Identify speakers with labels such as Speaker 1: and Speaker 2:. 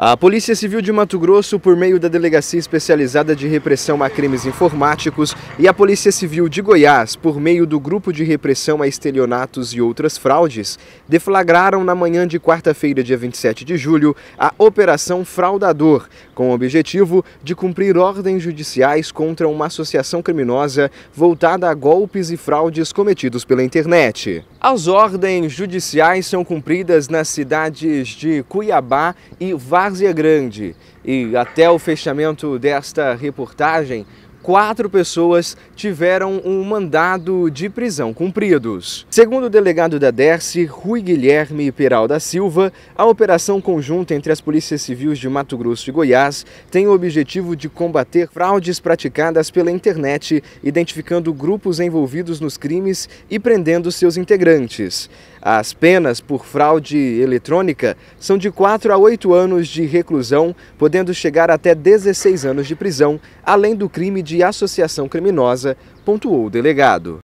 Speaker 1: A Polícia Civil de Mato Grosso, por meio da Delegacia Especializada de Repressão a Crimes Informáticos, e a Polícia Civil de Goiás, por meio do Grupo de Repressão a Estelionatos e Outras Fraudes, deflagraram na manhã de quarta-feira, dia 27 de julho, a Operação Fraudador, com o objetivo de cumprir ordens judiciais contra uma associação criminosa voltada a golpes e fraudes cometidos pela internet. As ordens judiciais são cumpridas nas cidades de Cuiabá e Várzea Grande. E até o fechamento desta reportagem, quatro pessoas tiveram um mandado de prisão cumpridos. Segundo o delegado da DERCE, Rui Guilherme Peral da Silva, a operação conjunta entre as polícias civis de Mato Grosso e Goiás tem o objetivo de combater fraudes praticadas pela internet, identificando grupos envolvidos nos crimes e prendendo seus integrantes. As penas por fraude eletrônica são de 4 a 8 anos de reclusão, podendo chegar até 16 anos de prisão, além do crime de associação criminosa, pontuou o delegado.